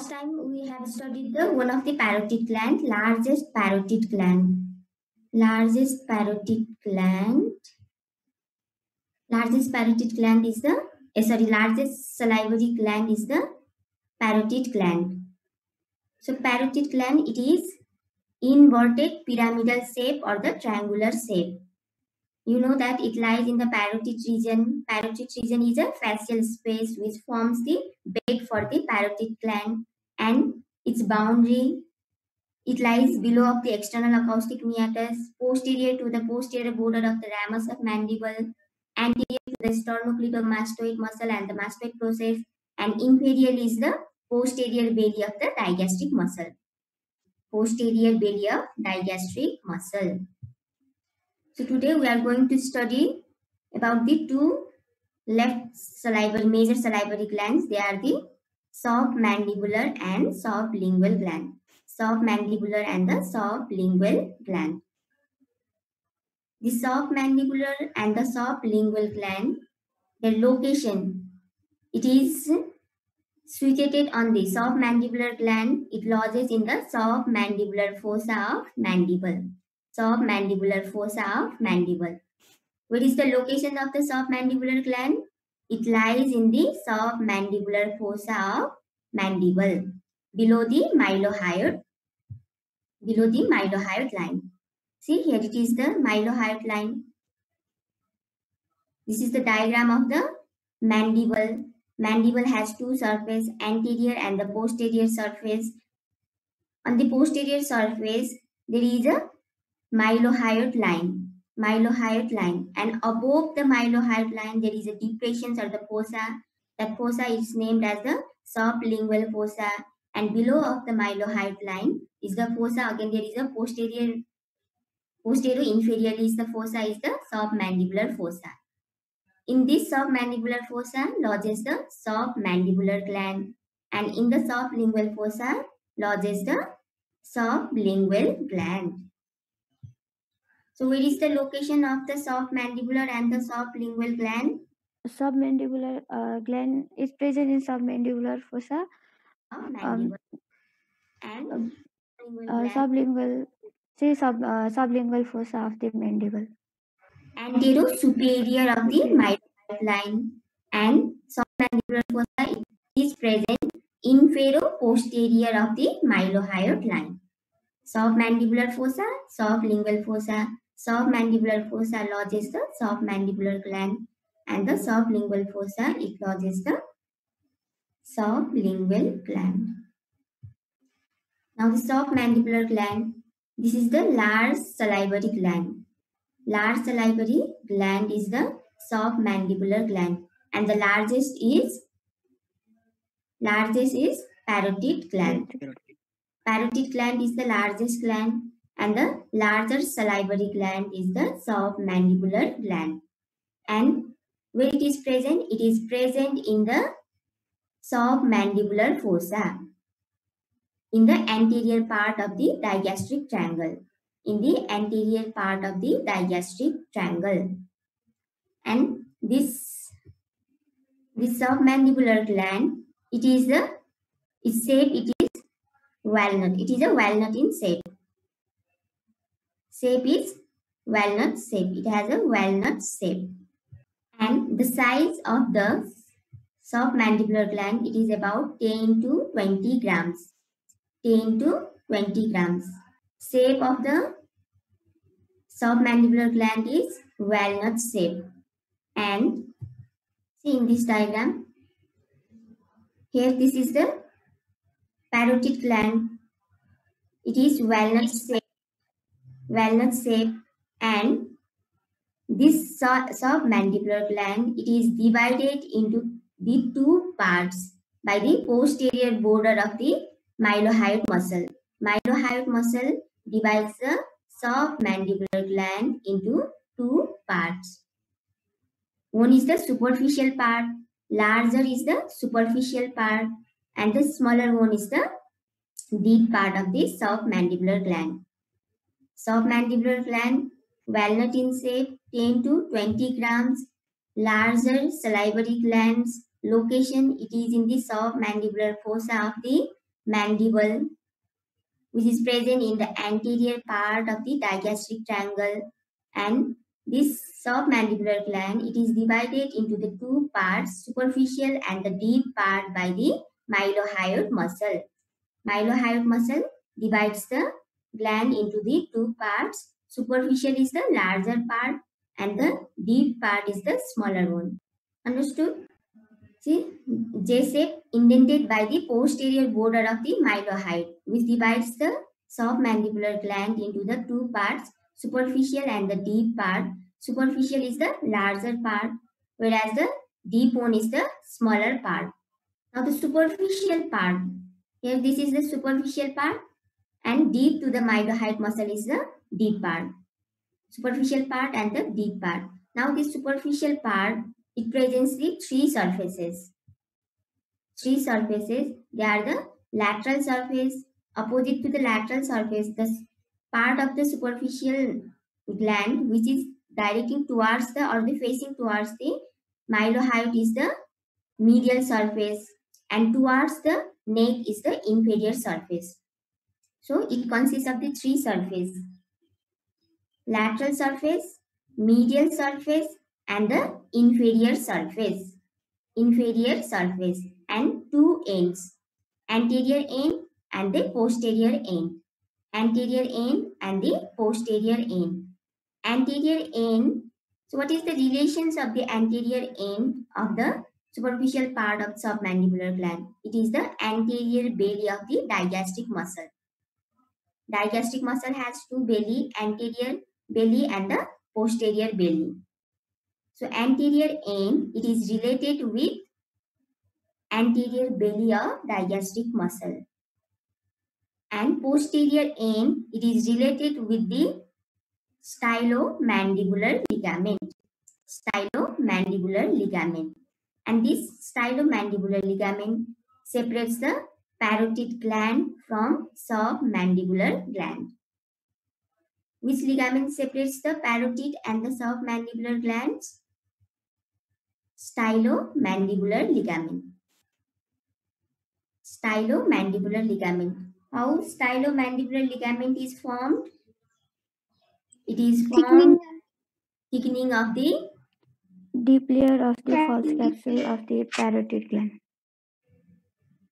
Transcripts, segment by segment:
Last time we have studied the one of the parotid gland, largest parotid gland. Largest parotid gland. Largest parotid gland is the eh, sorry, largest salivary gland is the parotid gland. So parotid gland it is inverted pyramidal shape or the triangular shape. You know that it lies in the parotid region. Parotid region is a facial space which forms the bed for the parotid gland and its boundary. It lies below of the external acoustic meatus, posterior to the posterior border of the ramus of mandible, anterior to the sternocleidomastoid muscle and the mastoid process, and inferior is the posterior belly of the digastric muscle. Posterior belly of digastric muscle. So today we are going to study about the two left salivary, major salivary glands. They are the submandibular and sublingual gland. Submandibular and the sublingual gland. The submandibular and the sublingual gland, their location, it is situated on the submandibular gland. It lodges in the submandibular fossa of mandible. Submandibular fossa of mandible. Where is the location of the submandibular gland? It lies in the submandibular fossa of mandible below the mylohyoid below the mylohyoid line. See here it is the mylohyoid line. This is the diagram of the mandible. Mandible has two surface, anterior and the posterior surface. On the posterior surface, there is a mylohyoid line. Mylohyoid line. And above the mylohyoid line, there is a depression or the fossa. That fossa is named as the sublingual fossa. And below of the mylohyoid line is the fossa. Again, there is a posterior posterior inferior is the fossa is the submandibular fossa. In this submandibular fossa lodges the submandibular gland and in the sublingual fossa lodges the sublingual gland. So where is the location of the submandibular and the sublingual gland? submandibular uh, gland is present in submandibular fossa. Of mandible. and um, lingual Uh, sublingual, say sub uh, sublingual fossa of the mandible. antero superior of the mylohyoid line and submandibular fossa is present infero posterior of the mylohyoid line. Submandibular fossa, sublingual fossa, submandibular fossa lodges the submandibular gland and the sublingual fossa it lodges the sublingual gland. Now the submandibular gland, this is the large salivary gland. Large salivary gland is the submandibular gland and the largest is largest is parotid gland. Parotid gland is the largest gland and the larger salivary gland is the submandibular gland. And where it is present? It is present in the submandibular fossa. In the anterior part of the digastric triangle. In the anterior part of the digastric triangle. And this this submandibular gland it is the its shape it is walnut. It is a walnut in shape shape is walnut shape it has a walnut shape. And the size of the submandibular gland it is about 10 to 20 grams. 10 to 20 grams. Shape of the submandibular gland is walnut shape. And see in this diagram here this is the parotid gland. It is walnut shape walnut shape and this su- submandibular gland it is divided into the two parts by the posterior border of the mylohyoid muscle. Mylohyoid muscle divides the submandibular gland into two parts. One is the superficial part larger is the superficial part and the smaller one is the deep part of the submandibular gland submandibular gland walnut in shape 10 to 20 grams larger salivary glands location it is in the submandibular fossa of the mandible, which is present in the anterior part of the digastric triangle. And this submandibular gland, it is divided into the two parts, superficial and the deep part by the mylohyoid muscle. Mylohyoid muscle divides the gland into the two parts. Superficial is the larger part and the deep part is the smaller one. Understood? See, J-shape indented by the posterior border of the mylohyoid, which divides the submandibular gland into the two parts, superficial and the deep part. Superficial is the larger part, whereas the deep one is the smaller part. Now the superficial part, here this is the superficial part and deep to the mylohyoid muscle is the deep part. Superficial part and the deep part. Now this superficial part, it presents the three surfaces. Three surfaces, they are the lateral surface, opposite to the lateral surface, the part of the superficial gland which is directing towards the or the facing towards the mylohyoid is the medial surface and towards the neck is the inferior surface. So it consists of the three surface. Lateral surface, medial surface and the inferior surface. Inferior surface and two ends. Anterior end and the posterior end. Anterior end and the posterior end. Anterior end. So what is the relations of the anterior end of the superficial part of submandibular gland? It is the anterior belly of the digastric muscle. Digastric muscle has two belly, anterior belly and the posterior belly. So anterior end, it is related with anterior belly of digastric muscle. And posterior end, it is related with the stylomandibular ligament. Stylomandibular ligament. And this stylomandibular ligament separates the parotid gland from submandibular gland. Which ligament separates the parotid and the submandibular glands? Stylomandibular ligament. Stylomandibular ligament. How stylomandibular ligament is formed? It is formed thickening of the Deep layer of the false capsule of the parotid gland.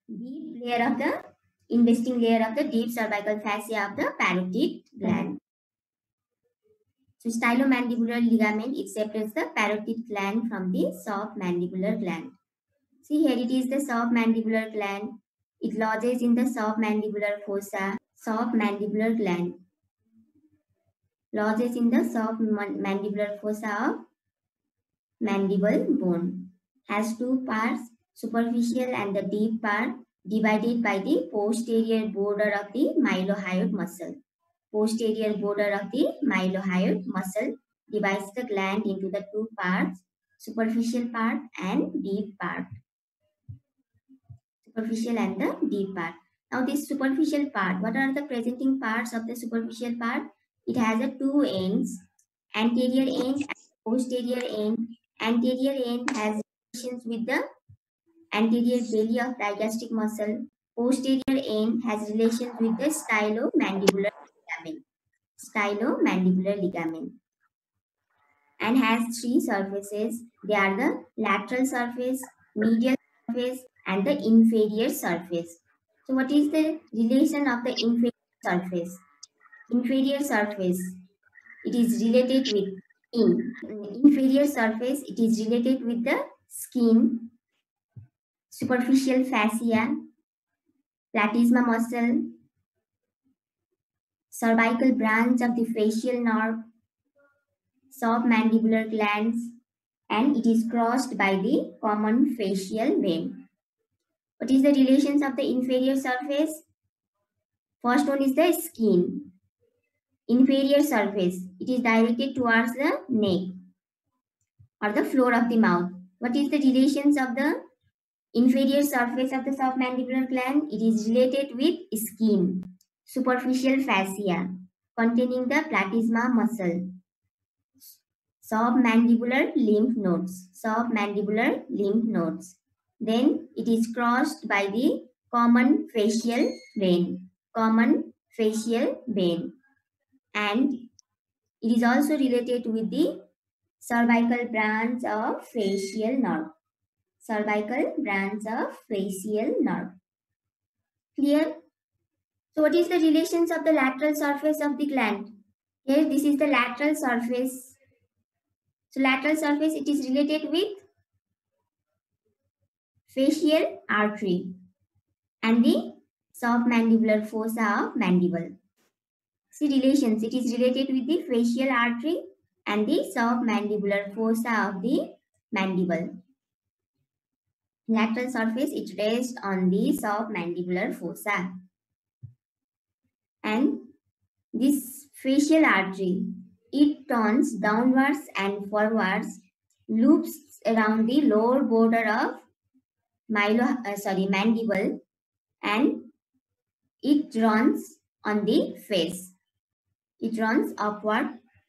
Deep layer of the investing layer of the deep cervical fascia of the parotid gland. So stylomandibular ligament, it separates the parotid gland from the submandibular gland. See here it is the submandibular gland. It lodges in the submandibular fossa, submandibular gland. Lodges in the submandibular fossa of mandible bone. Has two parts, superficial and the deep part divided by the posterior border of the mylohyoid muscle. Posterior border of the mylohyoid muscle divides the gland into the two parts, superficial part and deep part. Superficial and the deep part. Now this superficial part, what are the presenting parts of the superficial part? It has a two ends, anterior end and posterior end. Anterior end has relations with the anterior belly of digastric muscle. Posterior end has relations with the stylomandibular ligament. Stylomandibular ligament. And has three surfaces. They are the lateral surface, medial surface, and the inferior surface. So what is the relation of the inferior surface? Inferior surface. It is related with in inferior surface. It is related with the skin superficial fascia, platysma muscle, cervical branch of the facial nerve, submandibular glands, and it is crossed by the common facial vein. What is the relations of the inferior surface? First one is the skin. Inferior surface. It is directed towards the neck or the floor of the mouth. What is the relations of the inferior surface of the submandibular gland? It is related with skin. Superficial fascia containing the platysma muscle. Submandibular lymph nodes. Submandibular lymph nodes. Then it is crossed by the common facial vein. Common facial vein. And it is also related with the cervical branch of facial nerve. Cervical branch of facial nerve. Clear? So what is the relations of the lateral surface of the gland? Here this is the lateral surface. So lateral surface it is related with facial artery and the submandibular fossa of mandible. See relations, it is related with the facial artery and the submandibular fossa of the mandible. Lateral surface, it rests on the submandibular fossa. And this facial artery, it turns downwards and forwards, loops around the lower border of milo, uh, sorry, mandible and it runs on the face. It runs upward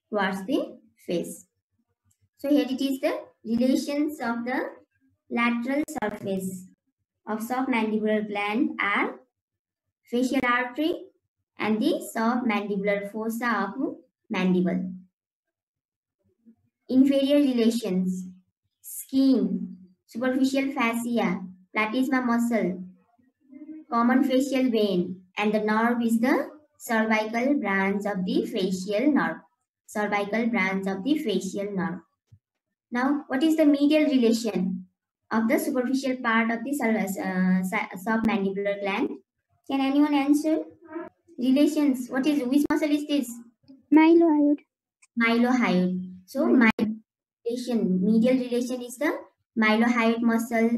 towards the face. So here it is the relations of the lateral surface of submandibular gland are facial artery and the submandibular fossa of mandible. Inferior relations, skin, superficial fascia, platysma muscle, common facial vein and the nerve is the cervical branch of the facial nerve. Cervical branch of the facial nerve. Now, what is the medial relation of the superficial part of the uh, submandibular gland? Can anyone answer? Relations. What is which muscle is this? Mylohyoid. Mylohyoid. So, my relation, medial relation is the mylohyoid muscle,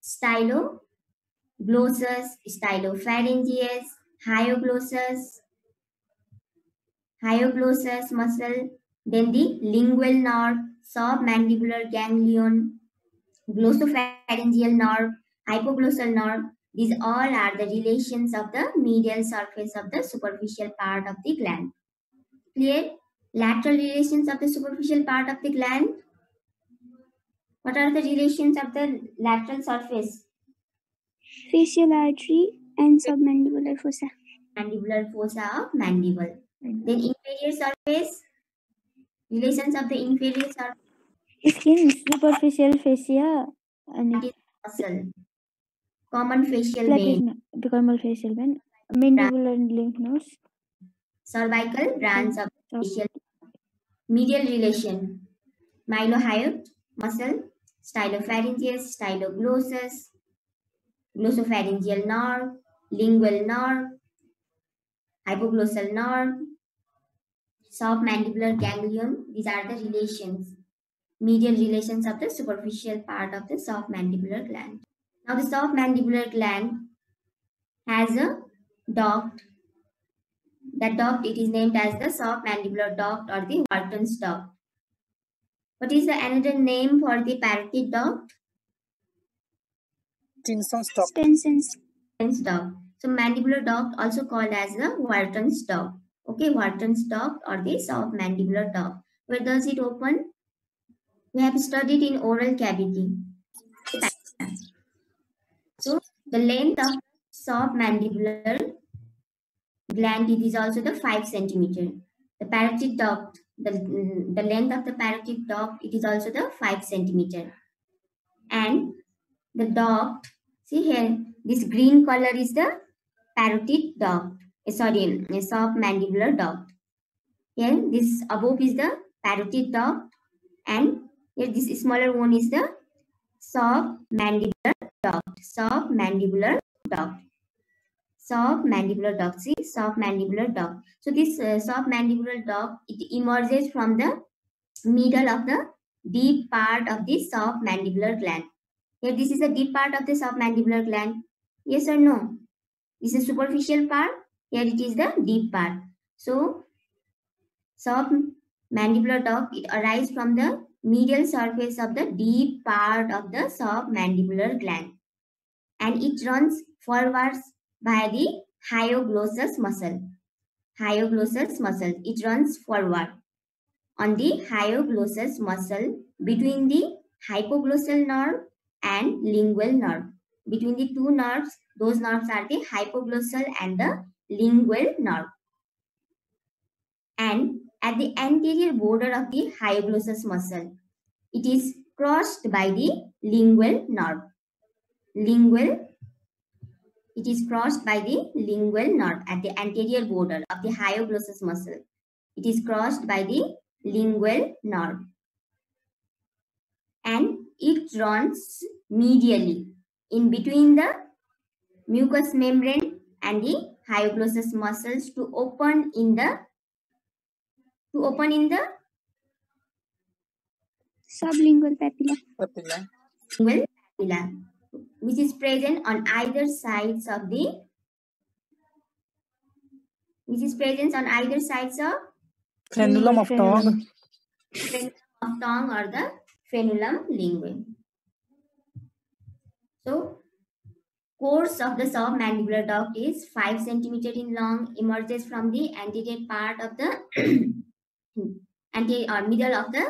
stylo glossus, stylopharyngeus, hyoglossus, hyoglossus muscle, then the lingual nerve, submandibular ganglion, glossopharyngeal nerve, hypoglossal nerve. These all are the relations of the medial surface of the superficial part of the gland. Clear? Lateral relations of the superficial part of the gland. What are the relations of the lateral surface? facial artery and submandibular fossa. Mandibular fossa of mandible. Then inferior surface, relations of the inferior surface. Skin, superficial fascia, and muscle. Common facial vein. The common facial vein. Mandibular and lymph nodes. Cervical branch of facial. Medial relation. Mylohyoid muscle, stylopharyngeus, styloglossus, glossopharyngeal nerve, lingual nerve, hypoglossal nerve, submandibular ganglion. These are the relations, medial relations of the superficial part of the submandibular gland. Now the submandibular gland has a duct. That duct it is named as the submandibular duct or the Wharton's duct. What is the another name for the parotid duct? Stenson's duct. Stenson's duct. So mandibular duct also called as the Wharton's duct. Okay, Wharton's duct or the submandibular duct. Where does it open? We have studied in oral cavity. So the length of submandibular gland it is also the 5 centimeter. The parotid duct, the, the length of the parotid duct it is also the 5 centimeter. And the duct. See here, this green color is the parotid duct. Uh, sorry, a submandibular duct. Here, this above is the parotid duct, and here this smaller one is the submandibular duct. Submandibular duct. Submandibular duct. See, submandibular duct. So this uh, submandibular duct it emerges from the middle of the deep part of the submandibular gland. Here, this is the deep part of the submandibular gland. Yes or no? This is superficial part. Here it is the deep part. So, submandibular duct, it arises from the medial surface of the deep part of the submandibular gland. And it runs forwards by the hyoglossus muscle. Hyoglossus muscle. It runs forward on the hyoglossus muscle between the hypoglossal nerve and lingual nerve between the two nerves, those nerves are the hypoglossal and the lingual nerve. And at the anterior border of the hyoglossus muscle, it is crossed by the lingual nerve. Lingual, it is crossed by the lingual nerve at the anterior border of the hyoglossus muscle. It is crossed by the lingual nerve. And it runs medially in between the mucous membrane and the hyoglossus muscles to open in the to open in the Sublingual papilla. Papilla. lingual papilla which is present on either sides of the which is present on either sides of Frenulum of tongue. frenulum of tongue or the frenulum linguae. So, course of the submandibular duct is 5 centimeter in long, emerges from the anterior part of the anterior or uh, middle of the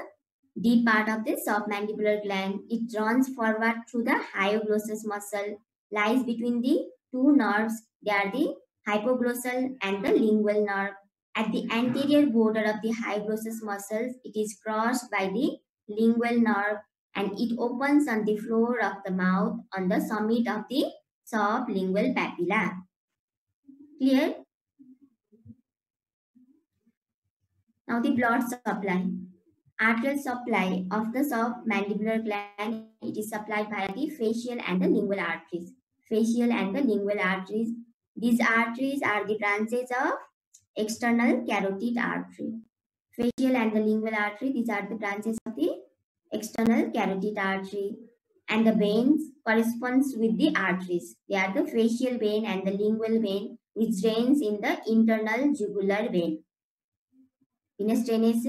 deep part of the submandibular gland. It runs forward through the hyoglossus muscle, lies between the two nerves. They are the hypoglossal and the lingual nerve. At the anterior border of the hyoglossus muscles, it is crossed by the lingual nerve and it opens on the floor of the mouth on the summit of the sublingual papilla. Clear? Now the blood supply. Arterial supply of the submandibular gland, it is supplied by the facial and the lingual arteries. Facial and the lingual arteries. These arteries are the branches of external carotid artery. Facial and the lingual artery, these are the branches of the external carotid artery. And the veins corresponds with the arteries. They are the facial vein and the lingual vein which drains in the internal jugular vein. Venous drainage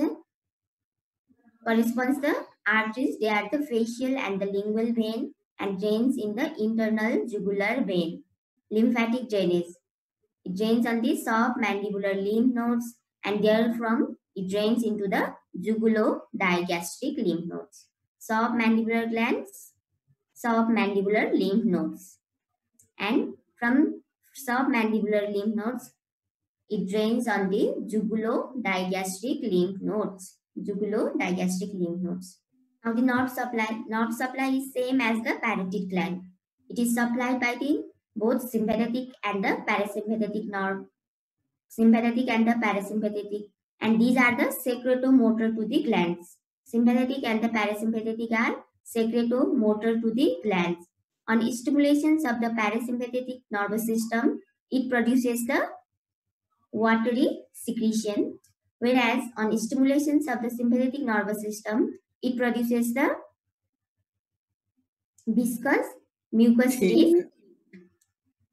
corresponds the arteries. They are the facial and the lingual vein and drains in the internal jugular vein. Lymphatic drainage. It drains on the submandibular lymph nodes and therefrom it drains into the jugulo-digastric lymph nodes. Submandibular glands, submandibular lymph nodes. And from submandibular lymph nodes, it drains on the jugulo-digastric lymph nodes. Jugulo-digastric lymph nodes. Now the nerve supply. Nerve supply is same as the parotid gland. It is supplied by the both sympathetic and the parasympathetic nerve. Sympathetic and the parasympathetic. And these are the secretomotor to the glands. Sympathetic and the parasympathetic are secretomotor to the glands. On stimulations of the parasympathetic nervous system, it produces the watery secretion, whereas on stimulations of the sympathetic nervous system, it produces the viscous mucus rich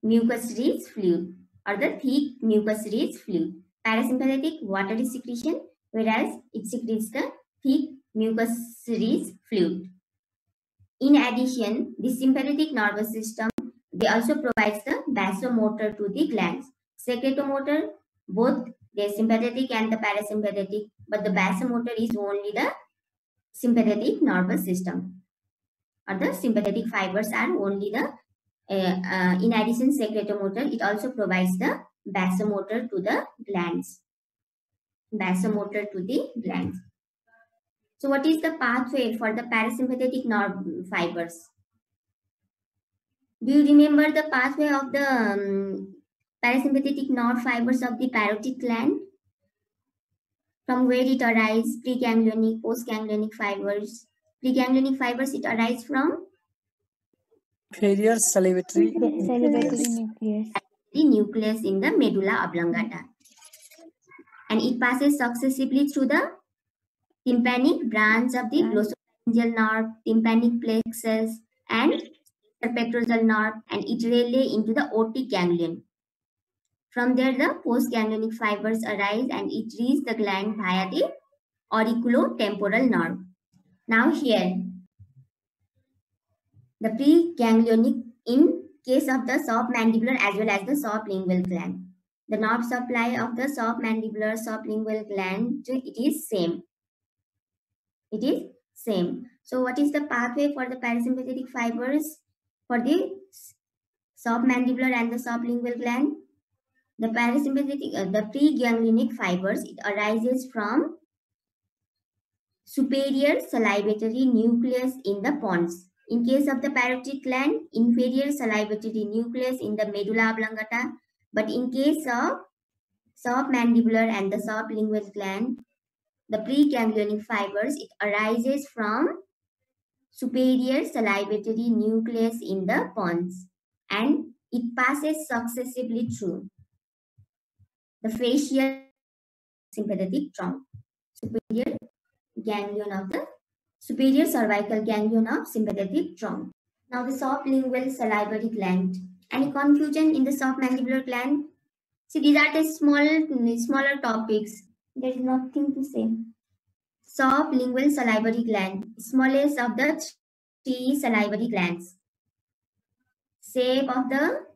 mucus rich fluid or the thick mucus rich fluid. Parasympathetic watery secretion, whereas it secretes the thick mucus rich fluid. In addition, the sympathetic nervous system, they also provides the vasomotor to the glands. Secretomotor, both the sympathetic and the parasympathetic, but the vasomotor is only the sympathetic nervous system. Or the sympathetic fibers are only the, uh, uh, in addition secretomotor, it also provides the vasomotor to the glands. Vasomotor to the glands. So what is the pathway for the parasympathetic nerve fibers? Do you remember the pathway of the um, parasympathetic nerve fibers of the parotid gland? From where it arises, preganglionic, postganglionic fibers. Preganglionic fibers, it arises from Inferior salivatory. Salivatory nucleus. the nucleus in the medulla oblongata. And it passes successively through the tympanic branch of the glossopharyngeal nerve, tympanic plexus, and petrosal nerve, and it relay into the otic ganglion. From there, the postganglionic fibers arise and it reaches the gland via the auriculotemporal nerve. Now here, the preganglionic in case of the submandibular as well as the sublingual gland. The nerve supply of the submandibular sublingual gland, it is same. It is same. So what is the pathway for the parasympathetic fibers? For the submandibular and the sublingual gland. The parasympathetic, uh, the preganglionic fibers, it arises from superior salivatory nucleus in the pons. In case of the parotid gland, inferior salivatory nucleus in the medulla oblongata. But in case of submandibular and the sublingual gland, the preganglionic fibers, it arises from superior salivatory nucleus in the pons and it passes successively through the facial sympathetic trunk, superior ganglion of the superior cervical ganglion of sympathetic trunk. Now the sublingual salivary gland. Any confusion in the submandibular gland? See, these are the small, smaller topics. There is nothing to say. Sublingual salivary gland, smallest of the three salivary glands. Shape of the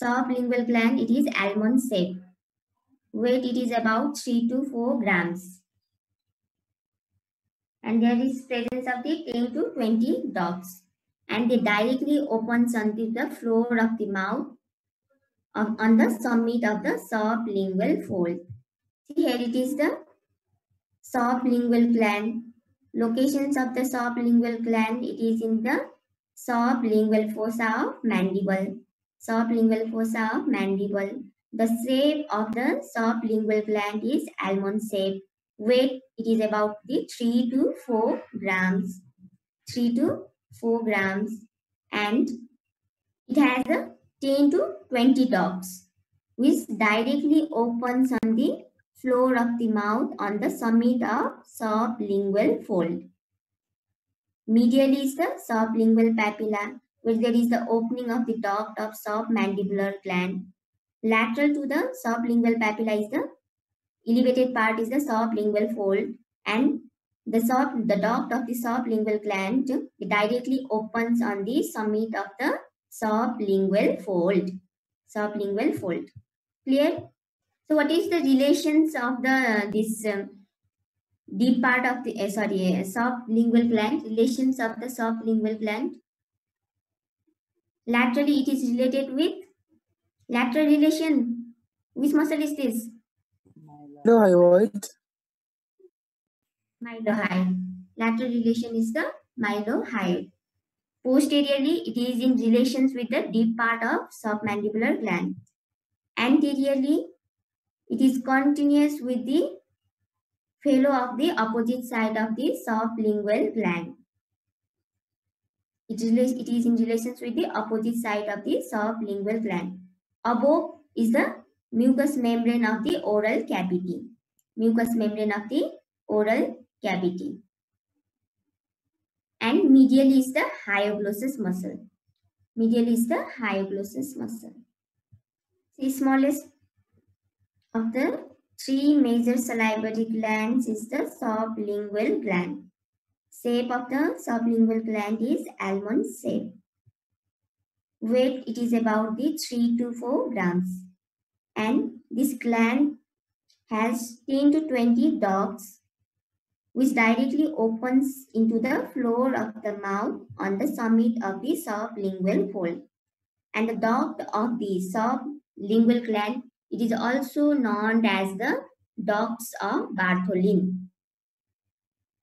sublingual gland, it is almond shape. Weight, it is about 3 to 4 grams. And there is presence of the 10 to 20 ducts. And they directly opens onto the floor of the mouth of, on the summit of the sublingual fold. See here it is the sublingual gland. Locations of the sublingual gland, it is in the sublingual fossa of mandible. Sublingual fossa of mandible. The shape of the sublingual gland is almond shape. Weight, it is about the 3 to 4 grams. 3 to 4 grams. And it has a 10 to 20 ducts which directly opens on the floor of the mouth on the summit of sublingual fold. Medially is the sublingual papilla, where there is the opening of the duct of submandibular gland. Lateral to the sublingual papilla is the elevated part is the sublingual fold and the sub the duct of the sublingual gland directly opens on the summit of the sublingual fold. Sublingual fold. Clear? So what is the relations of the this um, deep part of the uh, sorry uh, sublingual gland? Relations of the sublingual gland. Laterally, it is related with lateral relation. Which muscle is this? Mylohyoid. Mylohyoid. Lateral relation is the mylohyoid. Posteriorly, it is in relations with the deep part of submandibular gland. Anteriorly, it is continuous with the fellow of the opposite side of the sublingual gland. It, it is in relations with the opposite side of the sublingual gland. Above is the mucous membrane of the oral cavity. Mucous membrane of the oral cavity. And medial is the hyoglossus muscle. Medial is the hyoglossus muscle. The smallest of the three major salivary glands is the sublingual gland. Shape of the sublingual gland is almond shape. Weight it is about the 3 to 4 grams. And this gland has 10 to 20 ducts which directly opens into the floor of the mouth on the summit of the sublingual fold. And the duct of the sublingual gland it is also known as the ducts of Bartholin.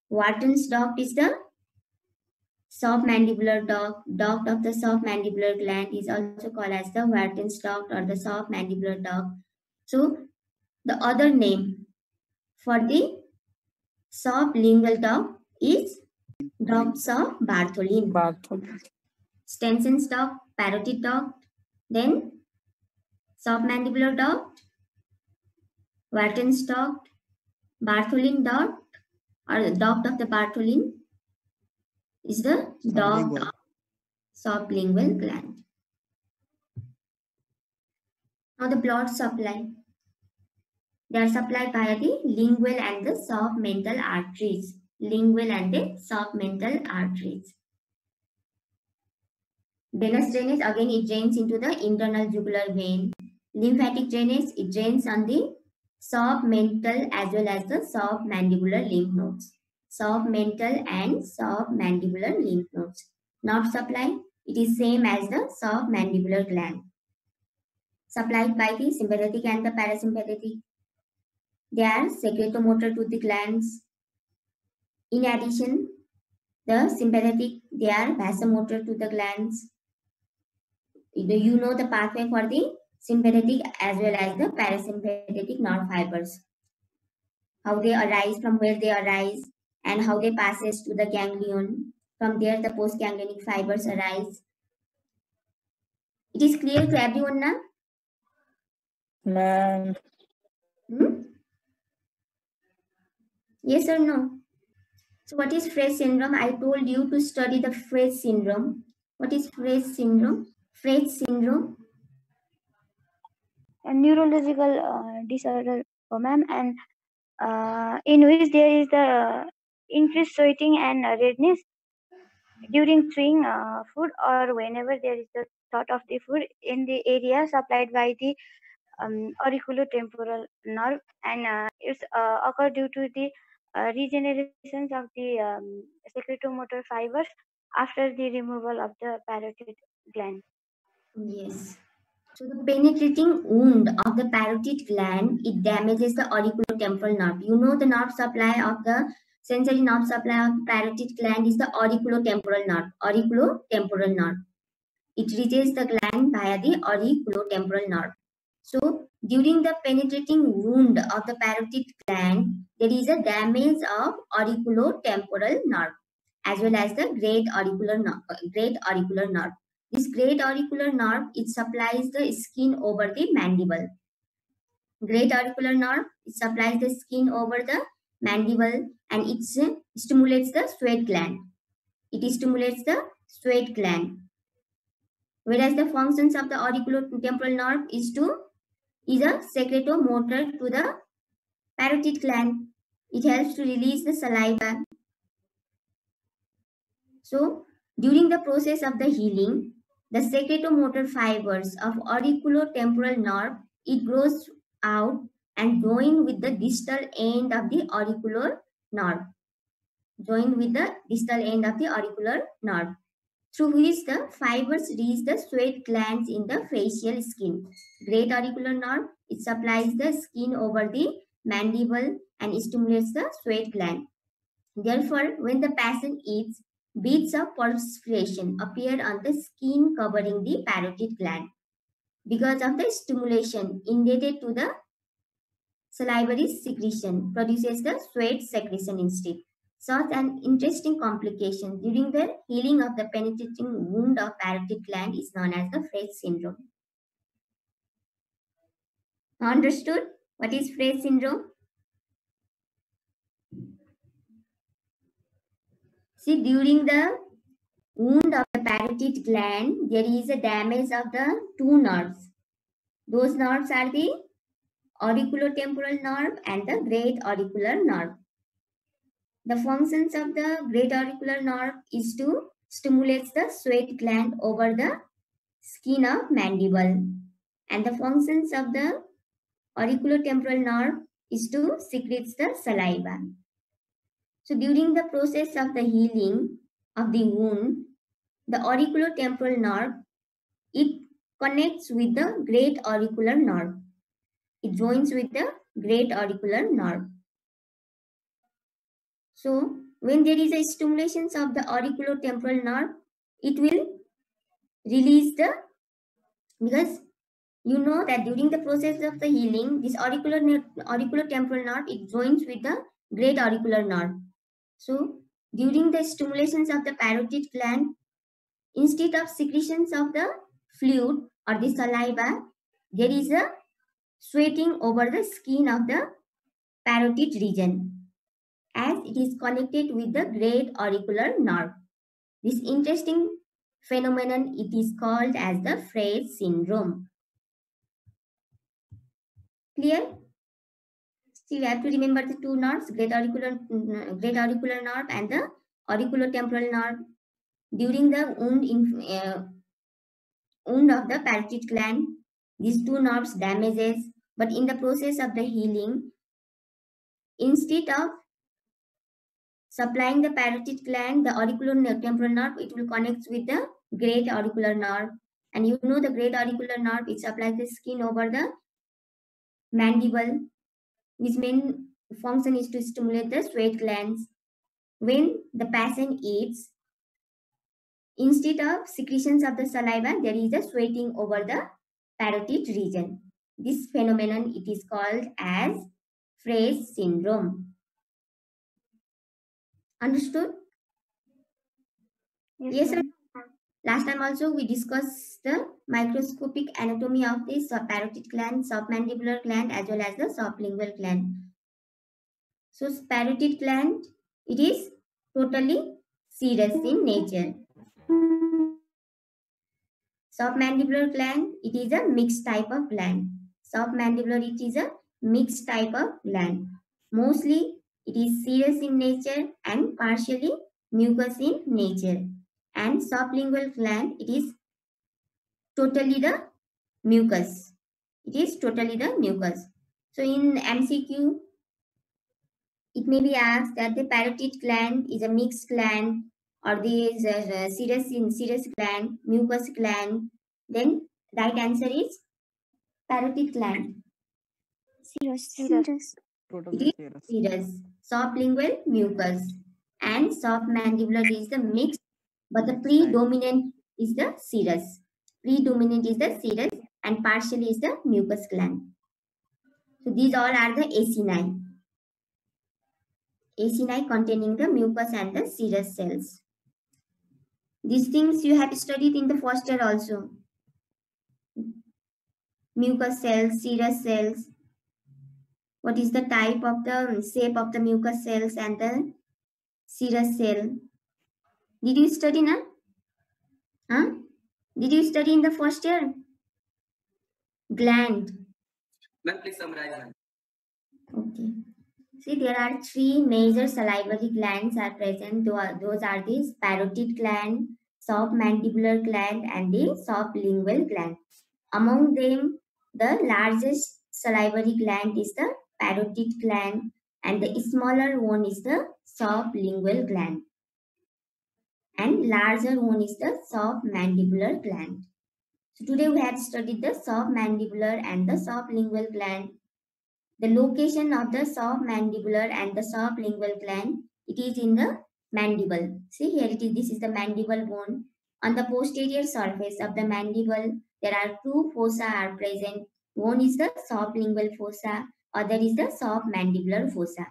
Wharton's duct is the submandibular duct. Duct of the submandibular gland is also called as the Wharton's duct or the submandibular duct. So, the other name for the sublingual duct is ducts of Bartholin. Bartholin. Stenson's duct, parotid duct, then submandibular duct, Wharton's duct, Bartholin duct, or the duct of the Bartholin is the duct of sublingual gland. Now the blood supply. They are supplied via the lingual and the submental arteries. Lingual and the submental arteries. Venous drainage, again it drains into the internal jugular vein. Lymphatic drainage, it drains on the submental as well as the submandibular lymph nodes. Submental and submandibular lymph nodes. Not supply, it is same as the submandibular gland. Supplied by the sympathetic and the parasympathetic. They are secretomotor to the glands. In addition, the sympathetic, they are vasomotor to the glands. You know the pathway for the sympathetic as well as the parasympathetic nerve fibers. How they arise, from where they arise, and how they passes to the ganglion. From there, the postganglionic fibers arise. It is clear to everyone now? Ma'am, Hmm? Yes or no? So what is Frey syndrome? I told you to study the Frey syndrome. What is Frey syndrome? Frey syndrome. A neurological uh, disorder for ma'am and uh, in which there is the increased sweating and redness during chewing uh, food or whenever there is the thought of the food in the area supplied by the um, auriculotemporal nerve and uh, it's uh, occur due to the uh, regenerations of the um, secretomotor fibers after the removal of the parotid gland. Yes. So the penetrating wound of the parotid gland, it damages the auriculotemporal nerve. You know the nerve supply of the sensory nerve supply of the parotid gland is the auriculotemporal nerve. Auriculotemporal nerve. It reaches the gland via the auriculotemporal nerve. So during the penetrating wound of the parotid gland, there is a damage of auriculotemporal nerve as well as the great auricular nerve. Great auricular nerve. This great auricular nerve, it supplies the skin over the mandible. Great auricular nerve, it supplies the skin over the mandible and it stimulates the sweat gland. It stimulates the sweat gland. Whereas the functions of the auriculotemporal nerve is to is a secretomotor to the parotid gland. It helps to release the saliva. So, during the process of the healing, the secretomotor fibers of auriculotemporal nerve, it grows out and join with the distal end of the auricular nerve. Join with the distal end of the auricular nerve, through which the fibers reach the sweat glands in the facial skin. Great auricular nerve, it supplies the skin over the mandible and stimulates the sweat gland. Therefore, when the patient eats, beads of perspiration appear on the skin covering the parotid gland. Because of the stimulation indebted to the salivary secretion produces the sweat secretion instead. Such an interesting complication during the healing of the penetrating wound of parotid gland is known as the Frey syndrome. Understood? What is Frey syndrome? See, during the wound of the parotid gland, there is a damage of the two nerves. Those nerves are the auriculotemporal nerve and the great auricular nerve. The functions of the great auricular nerve is to stimulate the sweat gland over the skin of mandible. And the functions of the auriculotemporal nerve is to secrete the saliva. So during the process of the healing of the wound, the auriculotemporal nerve, it connects with the great auricular nerve. It joins with the great auricular nerve. So when there is a stimulation of the auriculotemporal nerve, it will release the, because you know that during the process of the healing, this auricular auriculotemporal nerve, it joins with the great auricular nerve. So during the stimulations of the parotid gland, instead of secretions of the fluid or the saliva, there is a sweating over the skin of the parotid region as it is connected with the great auricular nerve. This interesting phenomenon it is called as the Frey syndrome. Clear? So you have to remember the two nerves, great auricular, mm, great auricular nerve and the auriculotemporal nerve. During the wound, in, uh, wound of the parotid gland, these two nerves damages, but in the process of the healing, instead of supplying the parotid gland, the auriculotemporal nerve, it will connect with the great auricular nerve. And you know the great auricular nerve, it supplies the skin over the mandible, which main function is to stimulate the sweat glands. When the patient eats, instead of secretions of the saliva, there is a sweating over the parotid region. This phenomenon it is called as Frey's syndrome. Understood? Yes, sir. Last time also we discussed the microscopic anatomy of the parotid gland, submandibular gland as well as the sublingual gland. So parotid gland, it is totally serous in nature. Submandibular gland, it is a mixed type of gland. Submandibular, it is a mixed type of gland. Mostly, it is serous in nature and partially mucous in nature. And sublingual gland, it is totally the mucus. It is totally the mucus. So in MCQ, it may be asked that the parotid gland is a mixed gland or the uh, serous in serous gland, mucus gland. Then right answer is parotid gland. Serous. Totally It is serious. serous, sublingual mucus, and submandibular is the mixed, but the predominant is the serous. Predominant is the serous, and partially is the mucus gland. So these all are the acini. Acini containing the mucus and the serous cells. These things you have studied in the first year also. Mucus cells, serous cells, what is the type of the shape of the mucus cells and the serous cell. Did you study now? Huh? Did you study in the first year? Gland. Ma'am, please summarize. Okay. See, there are three major salivary glands are present. Tho- Those are the parotid gland, submandibular gland, and the sublingual gland. Among them, the largest salivary gland is the parotid gland, and the smaller one is the sublingual gland. And larger one is the submandibular gland. So today we have studied the submandibular and the sublingual gland. The location of the submandibular and the sublingual gland it is in the mandible. See here it is this is the mandible bone. On the posterior surface of the mandible there are two fossa are present. One is the sublingual fossa other is the submandibular fossa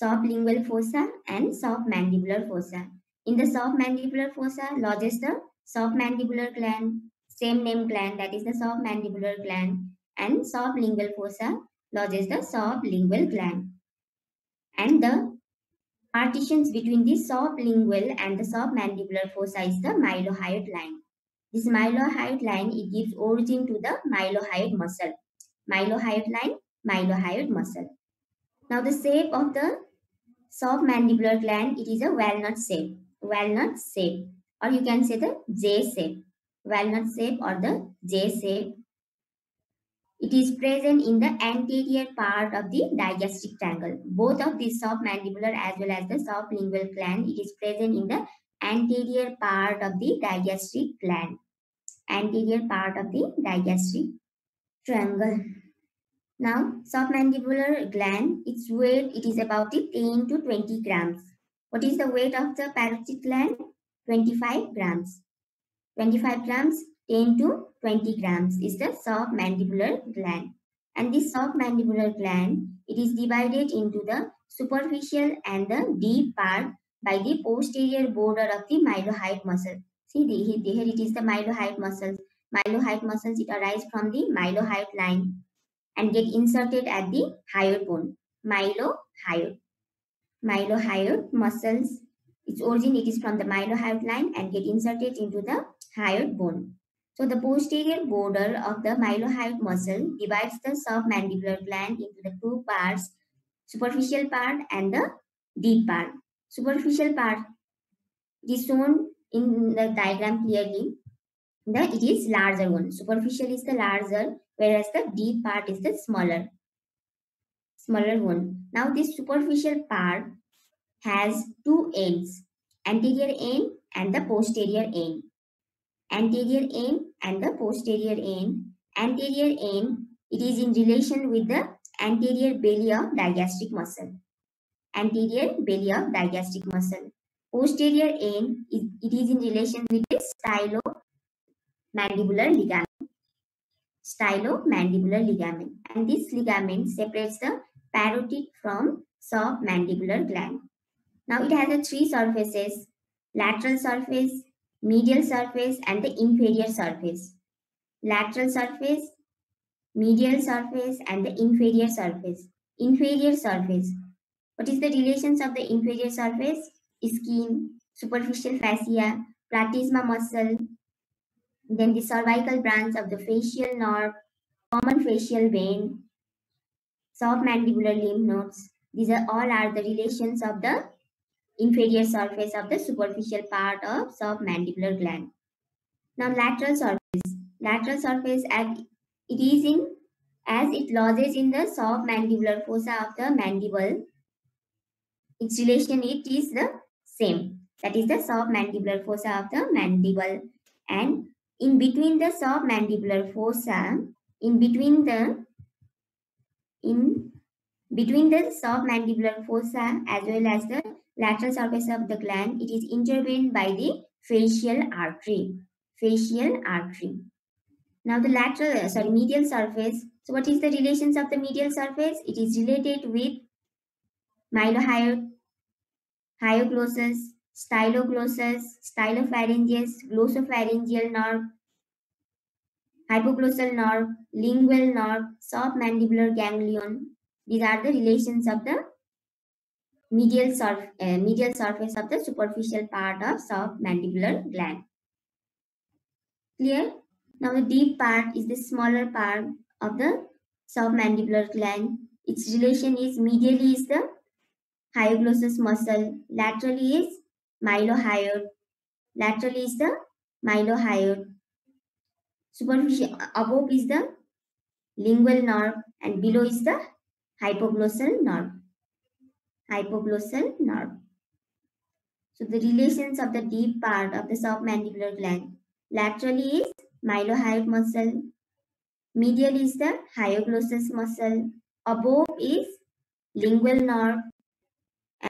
sublingual fossa and submandibular fossa in the submandibular fossa lodges the submandibular gland same name gland that is the submandibular gland and sublingual fossa lodges the sublingual gland. And the partitions between the sublingual and the submandibular fossa is the mylohyoid line. This mylohyoid line it gives origin to the mylohyoid muscle. Mylohyoid line, mylohyoid muscle. Now the shape of the submandibular gland it is a walnut shape. Walnut shape, or you can say the J shape. Walnut shape or the J shape it is present in the anterior part of the digastric triangle. Both of the submandibular as well as the sublingual gland, it is present in the anterior part of the digastric gland. Anterior part of the digastric triangle. Now, submandibular gland, its weight, it is about the 10 to 20 grams. What is the weight of the parotid gland? 25 grams. 25 grams 10 to 20 grams is the submandibular gland. And this submandibular gland, it is divided into the superficial and the deep part by the posterior border of the mylohyoid muscle. See, the, here here it is the mylohyoid muscles. Mylohyoid muscles, it arises from the mylohyoid line and get inserted at the hyoid bone. Mylohyoid. Mylohyoid muscles, its origin, it is from the mylohyoid line and get inserted into the hyoid bone. So the posterior border of the mylohyoid muscle divides the submandibular gland into the two parts, superficial part and the deep part. Superficial part is shown in the diagram clearly that it is larger one. Superficial is the larger, whereas the deep part is the smaller, smaller one. Now this superficial part has two ends, anterior end and the posterior end. Anterior end and the posterior end. Anterior end, it is in relation with the anterior belly of digastric muscle. Anterior belly of digastric muscle. Posterior end, it is in relation with the stylomandibular ligament. Stylomandibular ligament. And this ligament separates the parotid from submandibular gland. Now it has a three surfaces, lateral surface, medial surface and the inferior surface. Lateral surface, medial surface and the inferior surface. Inferior surface. What is the relations of the inferior surface? Skin, superficial fascia, platysma muscle, then the cervical branch of the facial nerve, common facial vein, submandibular lymph nodes. These are all are the relations of the inferior surface of the superficial part of submandibular gland. Now lateral surface. Lateral surface as it is in as it lodges in the submandibular fossa of the mandible. Its relation it is the same. That is the submandibular fossa of the mandible. And in between the submandibular fossa, in between the in between the submandibular fossa as well as the lateral surface of the gland, it is intervened by the facial artery. Facial artery. Now the lateral, uh, sorry, medial surface. So what is the relations of the medial surface? It is related with mylohyoid, hyoglossus, styloglossus, stylopharyngeus, glossopharyngeal nerve, hypoglossal nerve, lingual nerve, submandibular ganglion. These are the relations of the medial, surf, uh, medial surface of the superficial part of submandibular gland. Clear? Now the deep part is the smaller part of the submandibular gland. Its relation is medially is the hyoglossus muscle, laterally is mylohyoid, laterally is the mylohyoid. Superficial above is the lingual nerve and below is the hypoglossal nerve. Hypoglossal nerve. So the relations of the deep part of the submandibular gland. Laterally is mylohyoid muscle. Medial is the hyoglossus muscle. Above is lingual nerve.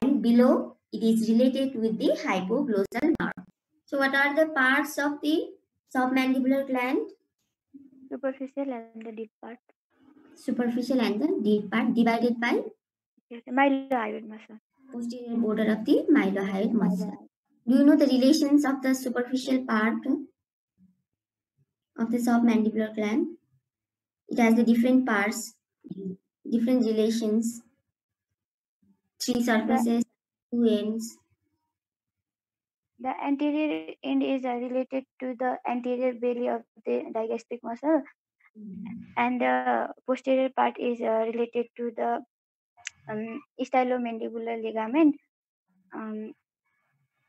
And below it is related with the hypoglossal nerve. So what are the parts of the submandibular gland? Superficial and the deep part. Superficial and the deep part divided by Yes, mylohyoid muscle. posterior border of the mylohyoid muscle. Do you know the relations of the superficial part of the submandibular gland? It has the different parts, different relations, three surfaces, ends. The anterior end is uh, related to the anterior belly of the digastric muscle, and the posterior part is uh, related to the um, stylomandibular ligament. Um,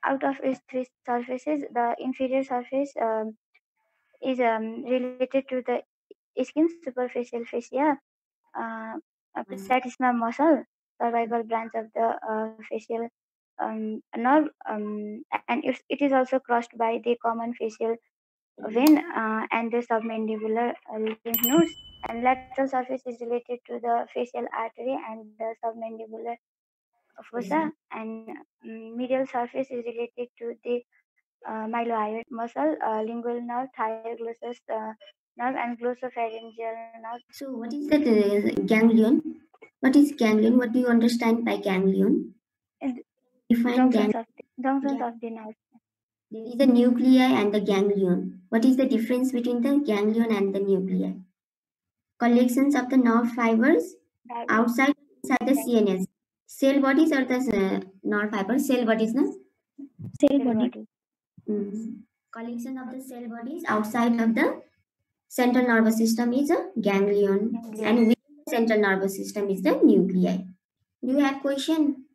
out of its three surfaces, the inferior surface um, is um, related to the skin superficial fascia, uh, Mm. platysma muscle, cervical branch of the uh, facial um, nerve, um, and it, it is also crossed by the common facial vein uh, and the submandibular uh, lymph nodes. And lateral surface is related to the facial artery and the submandibular fossa, and mm, medial surface is related to the uh, mylohyoid muscle, uh, lingual nerve, hyoglossus uh, nerve, and glossopharyngeal nerve. So what is that uh, ganglion? What is ganglion? What do you understand by ganglion? Define ganglion. of the, junctions Yeah. of the nerve. There is the nuclei and the ganglion. What is the difference between the ganglion and the nuclei? Collections of the nerve fibers outside inside the CNS. Cell bodies are the uh, nerve fibers. Cell bodies, no? cell body. Mm. Collection of the cell bodies outside of the central nervous system is a ganglion, Ganglion. and the central nervous system is the nuclei. Do you have question?